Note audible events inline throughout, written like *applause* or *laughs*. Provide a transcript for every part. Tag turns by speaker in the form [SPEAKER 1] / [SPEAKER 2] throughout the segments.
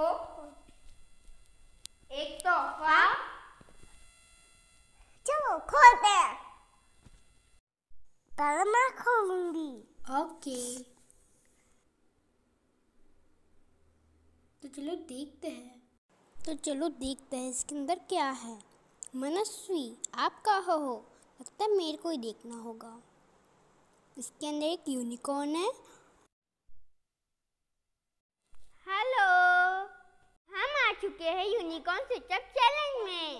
[SPEAKER 1] आपको एक तोहफा
[SPEAKER 2] चलो खोलते हैं पहले मैं खोलूँगी।
[SPEAKER 3] ओके। तो चलो देखते हैं। तो चलो देखते हैं इसके अंदर क्या है। मनस्वी आप कहाँ हो? लगता है मेरे को ही देखना होगा। इसके अंदर एक यूनिकॉर्न है
[SPEAKER 1] चुके हैं यूनिकॉर्न स्विचअप चैलेंज में।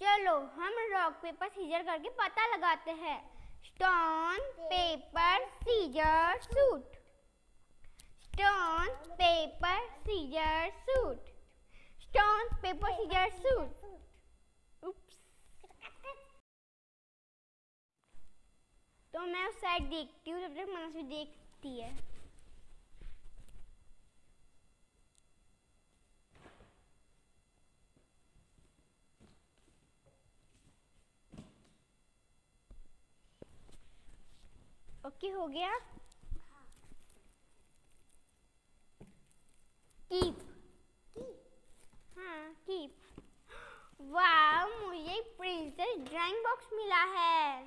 [SPEAKER 1] चलो, हम रॉक पेपर सीजर करके पता लगाते हैं। Stone paper scissor shoot stone paper scissor shoot stone paper scissor shoot तो मैं उस साइड देखती हूँ, जब तक मनस्वी देखती है। ओके हो गया? कीप। हाँ कीप। वाह, मुझे प्रिंसेस ड्राइंग बॉक्स मिला है।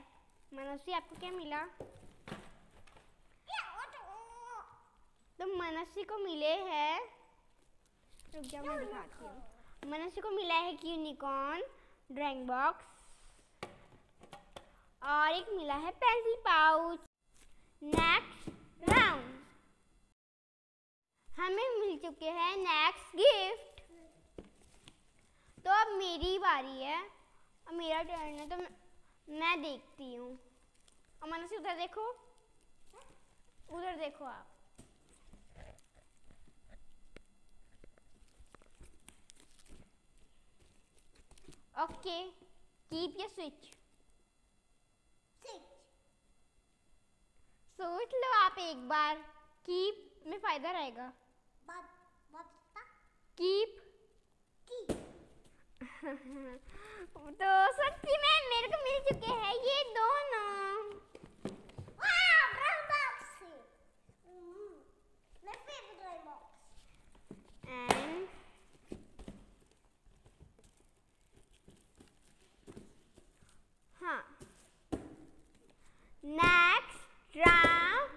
[SPEAKER 1] मनस्वी आपको क्या मिला? तो मनस्वी को मिले हैं। रुक जाओ, मैं दिखाती हूँ। को मिला है कि यूनिकॉर्न ड्राइंग बॉक्स। और एक मिला है पेंसिल पाउच। नेक्स्ट राउंड हमें मिल चुके हैं नेक्स्ट गिफ्ट तो अब मेरी बारी है। अब मेरा टर्न है तो मैं, देखती हूँ। अमन से उधर देखो। उधर देखो आप। ओके कीप योर स्विच सोच लो आप एक बार कीप में फ़ायदा रहेगा। कीप *laughs* तो सच्ची में मेरे को मिल चुके हैं ये दोनों एंड हाँ नेक्स्ट राउंड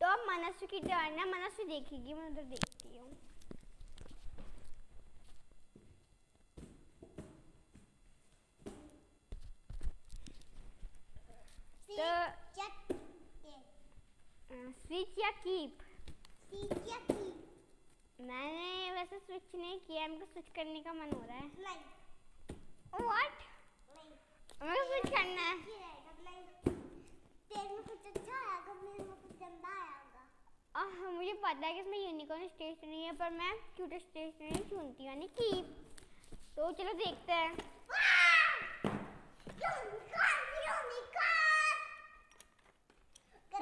[SPEAKER 1] तो अब मनस्वी की टर्न है मनस्वी देखेगी मैं उधर देखती हूँ। तो स्विच या कीप स्विच या कीप मैंने वैसे स्विच नहीं किया मेरे को स्विच करने का मन हो रहा है। व्हाट मेरे को स्विच करना है। आह, मुझे पता है कि इसमें यूनिकॉर्न स्टेशनरी है पर मैं क्यूट स्टेशनरी चुनती हूँ यानी कीप तो चलो देखते हैं।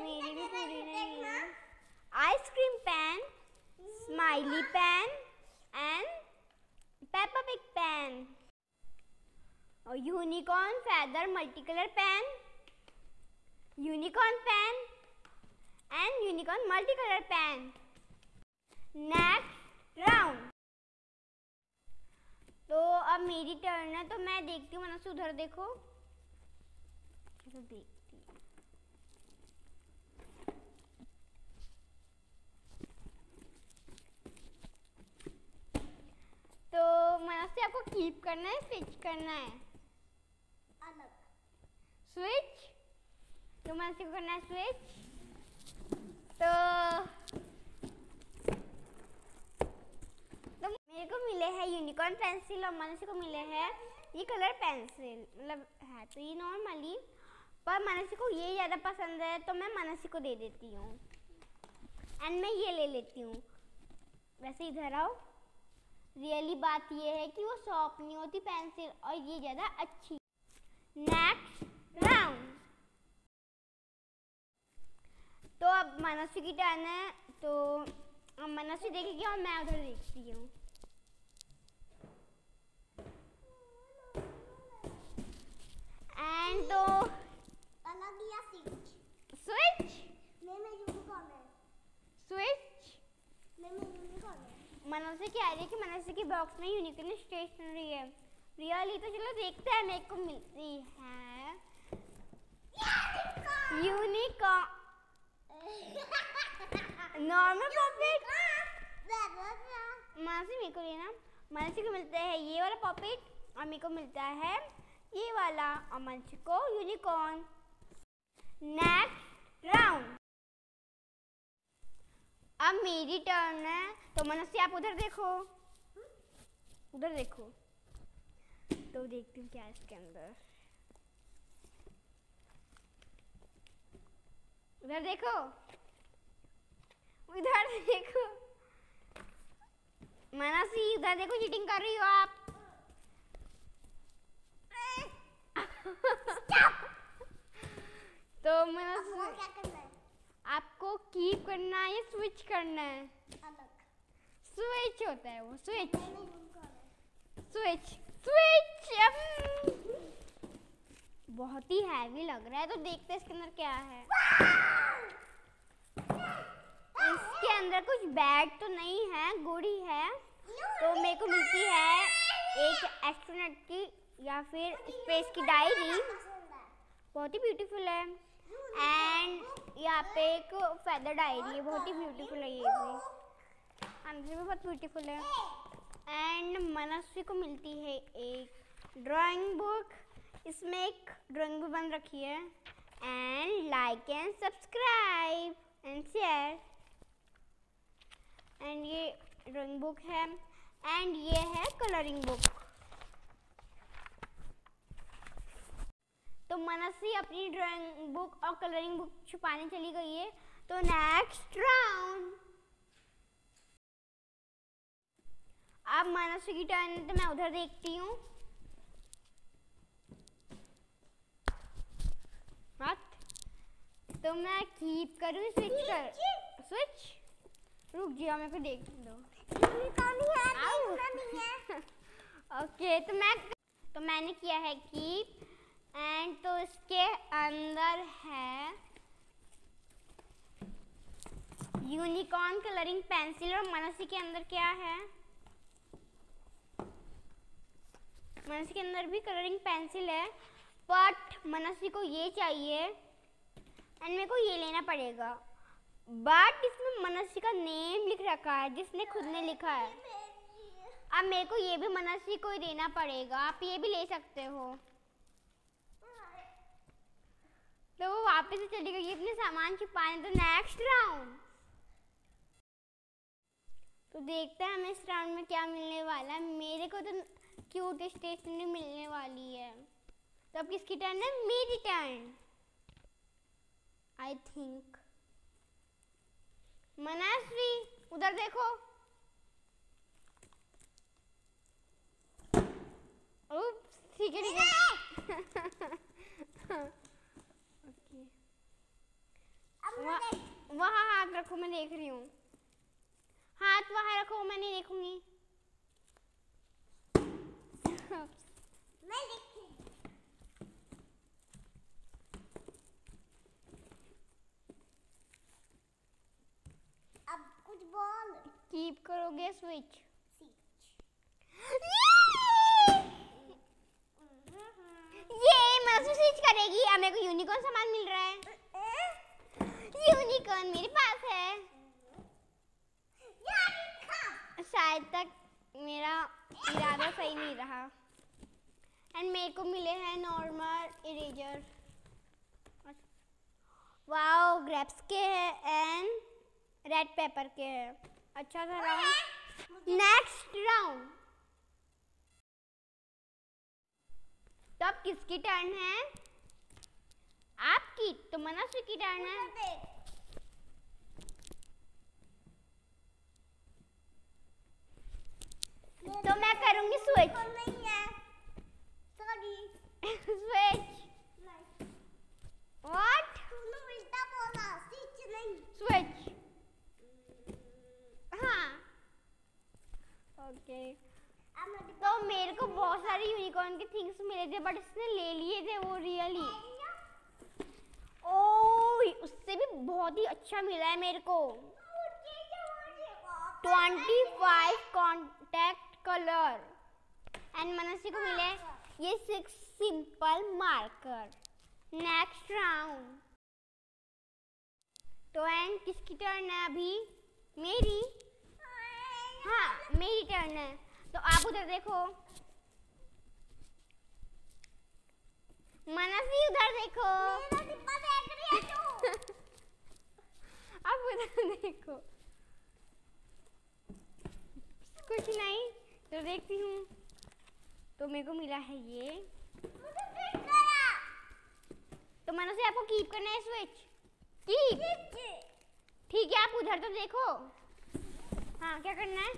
[SPEAKER 1] मेरी भी पूरी नहीं है। Ice cream pen smiley pen and Peppa Pig pen और unicorn feather multi colour pen unicorn pen and unicorn multi colour pen next round तो अब मेरी टर्न है तो मैं देखती हूँ मनस उधर देखो। देखती हूँ। तो मनस से आपको कीप करना है स्विच करना है। स्विच तो मनस को करना है स्विच तो तो मेरे को मिले हैं यूनिकॉर्न पेंसिल और मनसी को मिले हैं ये कलर पेंसिल मतलब है तो ये नॉर्मली पर मनसी को ये ज़्यादा पसंद है तो मैं मनसी को दे देती हूँ। एंड मैं ये ले लेती हूँ। वैसे इधर आओ। रियली बात ये है कि वो सॉफ्ट नहीं होती पेंसिल और ये ज़्यादा अच्छी। नेक्स्ट राउंड तो अब मनस्वी की टर्न है तो अब मनस्वी देखेगी और मैं उधर देखती हूँ। एंड तो स्विच स्विच मनसी कह रही है कि मनसी के बॉक्स में यूनिकॉर्न स्टेशनरी है। रियली तो चलो देखते हैं मेरे को मिलती है। यूनिकॉर्न नॉर्मल पॉपेट मनसी मेरे को लेना। मनसी को मिलता है। ये वाला पॉपेट और मेरे को मिलता है। ये वाला और मनसी को यूनिकॉर्न नेक्स्ट राउंड अब मेरी टर्न है। तो मनसी आप उधर देखो। उधर देखो। तो देखती हूँ क्या इसके अंदर। उधर देखो। उधर देखो। मनसी उधर देखो चीटिंग कर रही हो आप। *laughs* तो मनसी आपको कीप करना है या स्विच करना है? स्विच होता है वो स्विच स्विच स्विच बहुत ही हैवी लग रहा है तो देखते हैं इसके अंदर क्या है। इसके अंदर कुछ बैग तो नहीं है, गुड़ी है तो मेरे को मिलती है एक एस्ट्रोनॉट की या फिर स्पेस की डायरी बहुत ही ब्यूटीफुल है। एंड यहाँ पे एक फेदर डायरी है, बहुत ही ब्यूटीफुल है ये भी। अंदर भी बहुत ब्यूटीफुल है। एंड मनस्वी को मिलती है एक ड्राइंग बुक इसमें एक ड्राइंग बुक बन रखी है। And like and subscribe and share and ये ड्राइंग बुक है। एंड ये है कलरिंग बुक तो मनसी अपनी ड्राइंग बुक और कलरिंग बुक छुपाने चली गई है। तो नेक्स्ट राउंड अब मनसी की टर्न तो मैं उधर देखती हूँ मत तो मैं कीप करूँ स्विच कर। स्विच रुक जाओ मेरे को देख दो ओके तो मैं तो मैंने किया है कीप एंड तो इसके अंदर है यूनिकॉर्न कलरिंग पेंसिल और मनसी के अंदर क्या है? मनसी के अंदर भी कलरिंग पेंसिल है बट मनसी को ये चाहिए एंड मेरे को ये लेना पड़ेगा। बट इसमें मनसी का नेम लिख रखा है, जिसने खुद ने लिखा है। अब मेरे को ये भी मनसी को ही देना पड़ेगा। आप ये भी ले सकते हो। तो वो वापस से चली गई, अपने सामान छुपाने तो नेक्स्ट राउंड तो देखते हैं हमें इस राउंड में क्या मिलने वाला है। मेरे को तो क्यूट स्टेशनरी मिलने वाली है। तो अब किसकी टर्न है? मेरी टर्न आई थिंक मनस्वी उधर देखो। ठीक है ठीक है ओके वहाँ हाथ रखो मैं देख रही हूँ। हाथ वहाँ रखो मैं नहीं देखूँगी।
[SPEAKER 2] अब कुछ बोल
[SPEAKER 1] कीप करोगे स्विच ये मनस्वी स्विच करेगी। अब मेरे को यूनिकॉर्न सामान मिल रहा है। यूनिकॉर्न मेरे पास है। शायद तक मेरा इरादा सही नहीं रहा। एंड मेरे को मिले हैं नॉर्मल इरेजर वाओ ग्रेप्स के हैं एंड रेड पेपर के हैं। अच्छा था राउंड नेक्स्ट राउंड तो अब किसकी टर्न है? आपकी। तो मनस्वी की टर्न है। तो मैं करूँगी स्विच स्विच व्हाट स्विच हाँ ओके तो मेरे को बहुत यूनिकॉर्न के थिंग्स मिले थे बट इसने ले लिए थे वो रियली ओ उससे भी बहुत ही अच्छा मिला है मेरे को। 25 कॉन्टैक्ट कलर एंड मनसी को मिले ये six simple marker next round तो एंड किसकी टर्न है अभी? मेरी। हाँ मेरी टर्न है। तो आप उधर देखो। मनसी उधर देखो आप उधर देखो कुछ नहीं तो देखती हूँ तो मेरे को मिला है ये तो मनसी आपको कीप करना है स्विच कीप ठीक है आप उधर तो देखो हाँ क्या करना है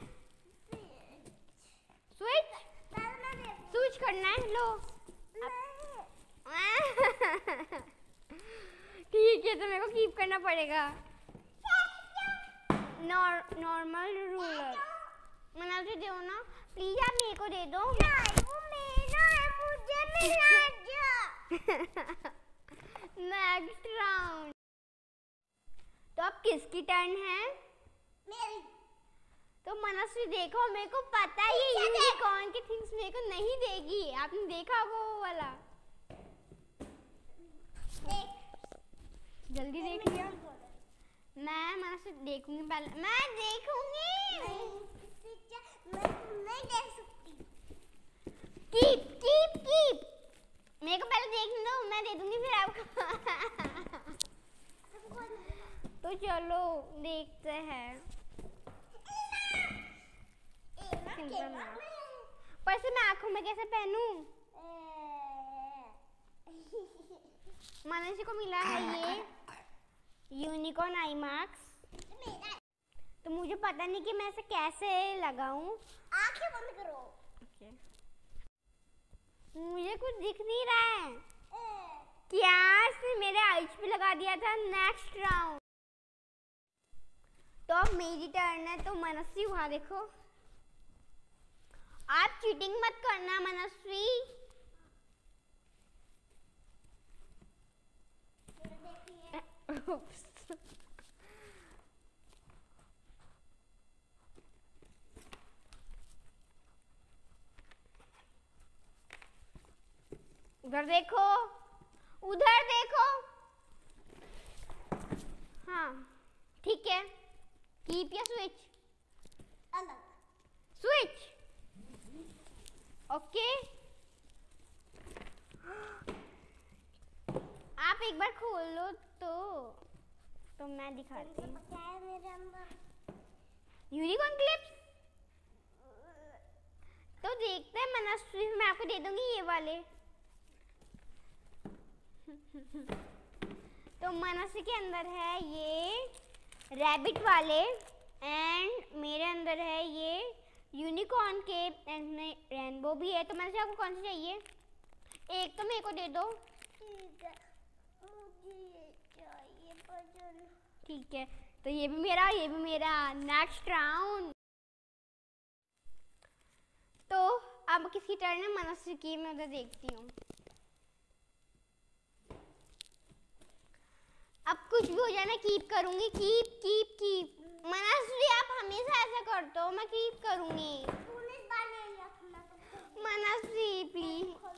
[SPEAKER 1] स्विच स्विच करना है लो ठीक है तो मेरे को कीप करना पड़ेगा? नॉर्मल रूलर मना से दो ना। प्लीज़ आप मेरे को दे दो। *laughs* नेक्स्ट राउंड तो अब किसकी टर्न है? मेरी। तो मनस्वी देखो मेरे को पता ही यूनिकॉर्न के थिंग्स मेरे को नहीं देगी। आपने देखा वो वाला? जल्दी देख। लिया मैं मनस्वी देखूँगी पहले। मैं देखूँगी। मैं देख सकती कीप कीप कीप मेरे को पहले देखने दो मैं दे दूँगी फिर आपको। तो चलो देखते हैं। पर से मैं आँखों में कैसे पहनूं? मनसी को मिला है ये। Unicorn eye masks. तो मुझे पता नहीं कि मैं इसे कैसे लगाऊँ।
[SPEAKER 2] आँखें बंद करो।
[SPEAKER 1] मुझे कुछ दिख नहीं रहा है। क्या इसने मेरे आइज़ पे लगा दिया था? नेक्स्ट राउंड तो अब मेरी टर्न है तो मनस्वी वहाँ देखो। आप चीटिंग मत करना मनस्वी। उधर देखो। उधर देखो। हाँ ठीक है। कीप या स्विच
[SPEAKER 2] अलग।
[SPEAKER 1] स्विच ओके आप एक बार खोल लो तो तो मैं दिखाती हूँ। यूनिकॉर्न क्लिप्स तो देखते हैं मनस्वी मैं आपको दे दूँगी ये वाले। *laughs* तो मनस्वी के अंदर है ये रैबिट वाले एंड मेरे अंदर है ये यूनिकॉर्न के एंड में रेनबो भी है। तो मनस्वी आपको कौन सी चाहिए? एक तो मेरे को दे दो।
[SPEAKER 2] ठीक है मुझे
[SPEAKER 1] ठीक है तो ये भी मेरा, ये भी मेरा नेक्स्ट राउंड तो अब किसकी टर्न है? मनस्वी की, मैं उधर देखती हूँ. अब कुछ भी हो जाए मैं कीप करूँगी कीप कीप कीप मनस्वी आप हमेशा ऐसा करते हो, मैं कीप करूँगी
[SPEAKER 2] तूने इस बार ले लिया था ना तो
[SPEAKER 1] मनस्वी प्लीज़
[SPEAKER 2] खोल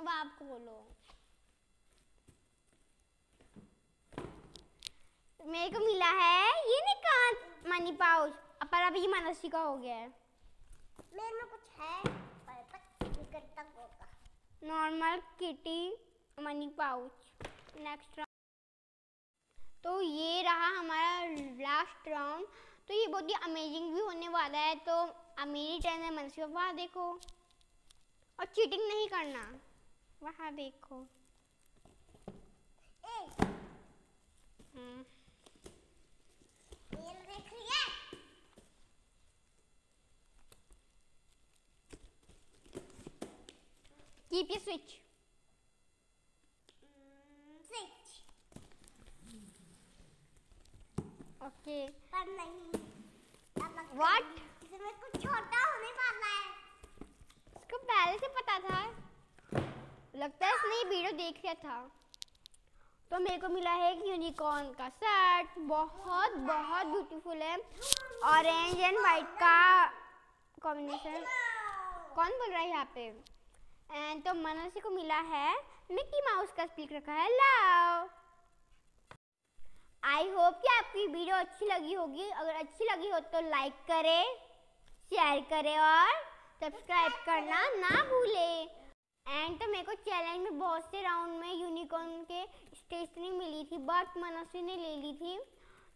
[SPEAKER 1] अब आप खोलो मेरे को मिला है ये नहीं कहा मनी पाउच पर अभी ये का हो गया है।
[SPEAKER 2] मेरे में कुछ है पर तक तक होगा।
[SPEAKER 1] Normal kitty money pouch next round तो ये रहा हमारा लास्ट राउंड तो ये बहुत ही अमेजिंग भी होने वाला है। तो मेरी है मनसी वहाँ देखो। और चीटिंग नहीं करना। वहाँ देखो।
[SPEAKER 2] ए
[SPEAKER 1] हम्म,
[SPEAKER 2] मेल देख रही है
[SPEAKER 1] keep your switch.
[SPEAKER 2] Switch
[SPEAKER 1] okay
[SPEAKER 2] पर नहीं
[SPEAKER 1] What?
[SPEAKER 2] इसमें कुछ छोटा होने वाला है।
[SPEAKER 1] इसको पहले से पता था। लगता है इसने ये वीडियो देख लिया था। तो मेरे को मिला है एक यूनिकॉर्न का शर्ट बहुत बहुत ब्यूटीफुल है। ऑरेंज एंड वाइट का कॉम्बिनेशन कौन बोल रहा है यहाँ पे? एंड तो मनसी को मिला है मिक्की माउस का स्पीक रखा है। लव आई होप कि आपकी वीडियो अच्छी लगी होगी। अगर अच्छी लगी हो तो लाइक करें शेयर करें और सब्सक्राइब करना ना भूलें। एंड तो मेरे को चैलेंज में बहुत से राउंड में यूनिकॉर्न के स्टेशनरी मिली थी। बट मनस्वी ने ले ली थी।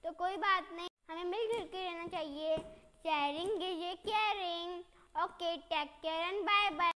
[SPEAKER 1] तो कोई बात नहीं। हमें मिलजुल के रहना चाहिए। Sharing is a caring okay take care and bye bye